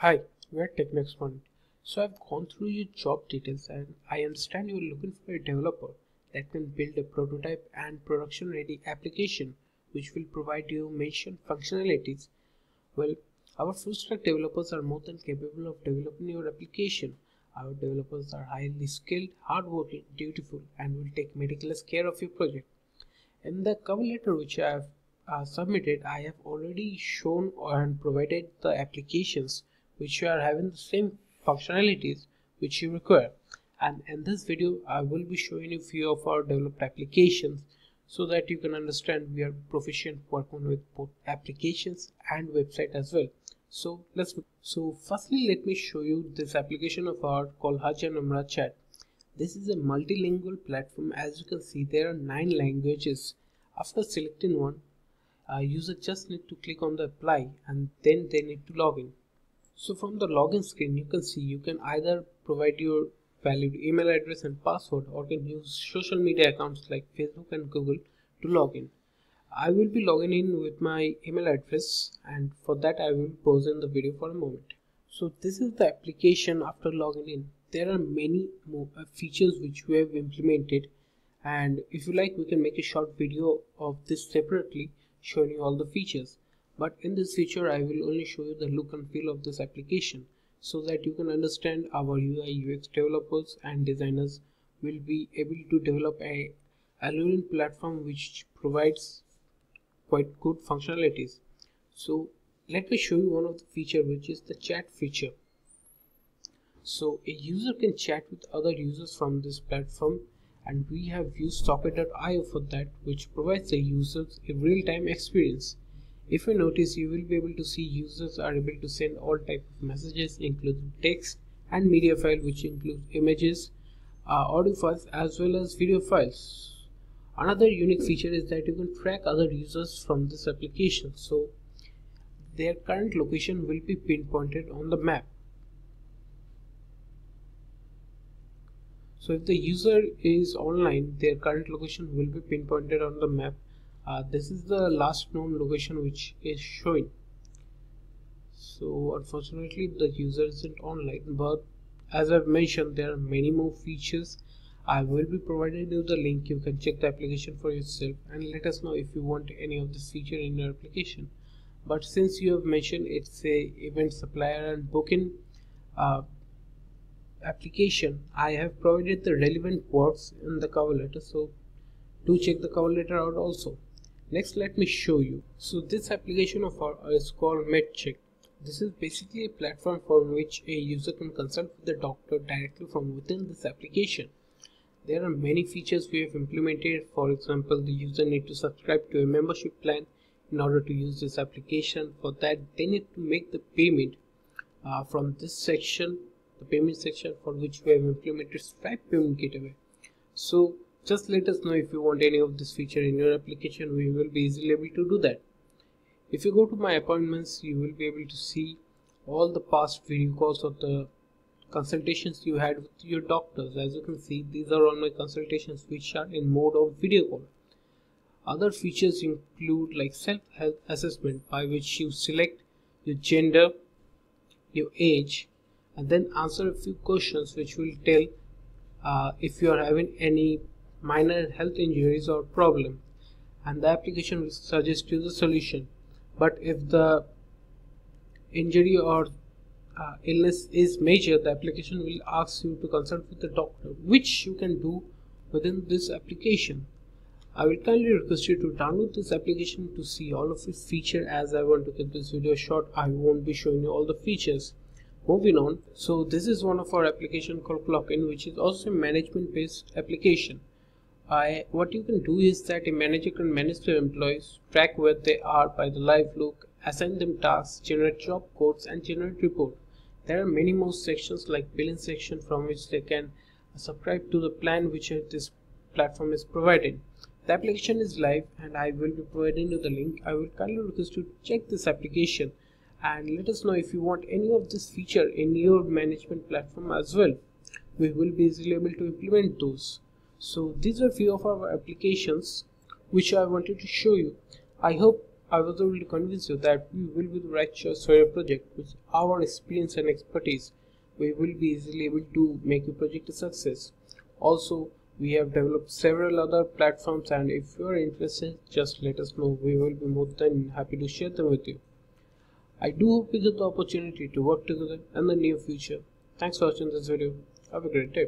Hi, we are t-Web Exponent. So I've gone through your job details and I understand you're looking for a developer that can build a prototype and production ready application which will provide you mentioned functionalities. Well, our full stack developers are more than capable of developing your application. Our developers are highly skilled, hardworking, dutiful, and will take meticulous care of your project. In the cover letter which I have uh, submitted, I have already shown and provided the applications which you are having the same functionalities which you require. And in this video I will be showing you few of our developed applications so that you can understand we are proficient working with both applications and website as well. So let's so firstly let me show you this application of our called Haja Numra chat. This is a multilingual platform. As you can see there are nine languages. After selecting one a user just need to click on the apply and then they need to log in so from the login screen, you can see you can either provide your valid email address and password or can use social media accounts like Facebook and Google to log in. I will be logging in with my email address and for that I will pause in the video for a moment. So this is the application after logging in. There are many more uh, features which we have implemented and if you like we can make a short video of this separately showing you all the features but in this feature I will only show you the look and feel of this application so that you can understand our UI UX developers and designers will be able to develop a Alluring platform which provides quite good functionalities. So let me show you one of the feature which is the chat feature. So a user can chat with other users from this platform and we have used socket.io for that which provides the users a real-time experience if you notice, you will be able to see users are able to send all type of messages including text and media file which includes images, uh, audio files as well as video files. Another unique feature is that you can track other users from this application. So their current location will be pinpointed on the map. So if the user is online, their current location will be pinpointed on the map uh, this is the last known location which is showing. So unfortunately the user isn't online but as I've mentioned there are many more features. I will be providing you the link. You can check the application for yourself and let us know if you want any of this feature in your application. But since you have mentioned it's a event supplier and booking uh, application I have provided the relevant words in the cover letter. So do check the cover letter out also Next, let me show you. So this application of our is called MedCheck. This is basically a platform for which a user can consult with the doctor directly from within this application. There are many features we have implemented. For example, the user need to subscribe to a membership plan in order to use this application. For that, they need to make the payment uh, from this section, the payment section for which we have implemented Stripe Payment Gateway. So just let us know if you want any of this feature in your application we will be easily able to do that. If you go to my appointments you will be able to see all the past video calls of the consultations you had with your doctors. As you can see these are all my consultations which are in mode of video call. Other features include like self-health assessment by which you select your gender your age and then answer a few questions which will tell uh, if you are having any minor health injuries or problem and the application will suggest you the solution. But if the injury or uh, illness is major the application will ask you to consult with the doctor which you can do within this application. I will kindly request you to download this application to see all of its features as I want to keep this video short. I won't be showing you all the features. Moving on. So this is one of our application called Clockin which is also a management based application I, what you can do is that a manager can manage their employees, track where they are by the live look, assign them tasks, generate job codes and generate report. There are many more sections like billing section from which they can subscribe to the plan which uh, this platform is providing. The application is live and I will be providing you the link. I will kindly request you to check this application and let us know if you want any of this feature in your management platform as well. We will be easily able to implement those so these are few of our applications which I wanted to show you I hope I was able to convince you that we will be the right choice for your project. With our experience and expertise, we will be easily able to make your project a success. Also, we have developed several other platforms and if you are interested, just let us know. We will be more than happy to share them with you. I do hope we get the opportunity to work together in the near future. Thanks for watching this video. Have a great day.